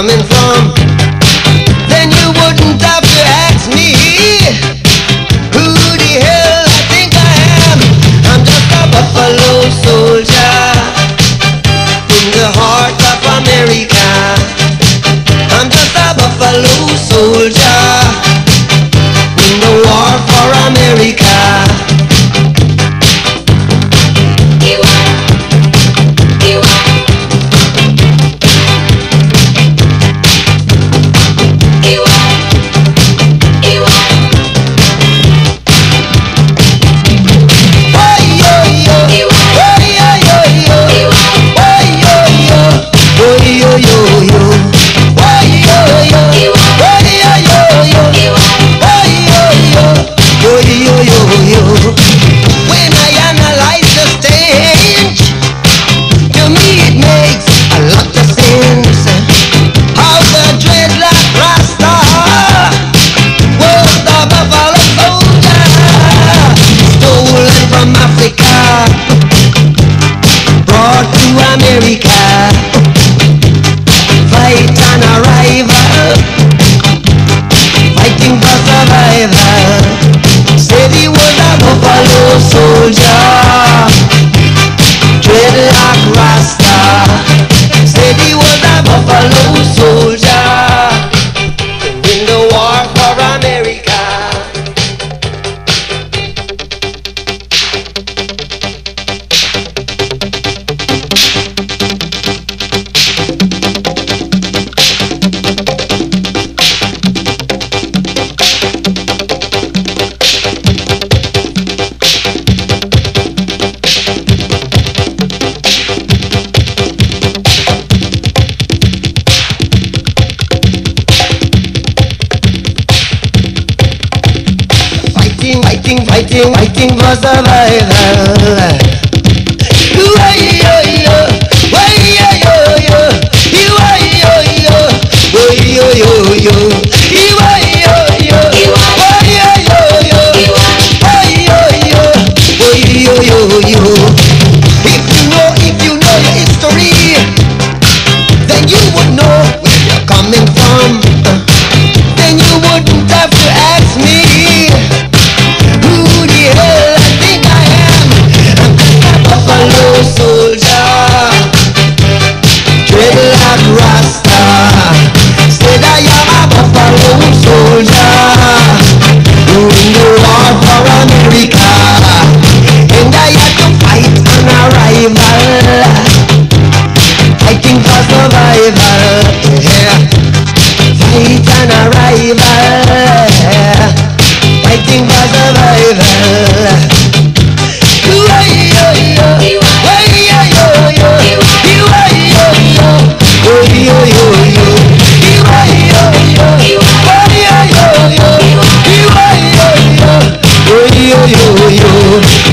coming from? When I analyze the To me it makes a lot of sense. How the dreadlock rasta Was the soldier Stolen from Africa Brought to America. Copa los sol ya. fighting, fighting was a. each an arrival Waiting for survival Yo, yo.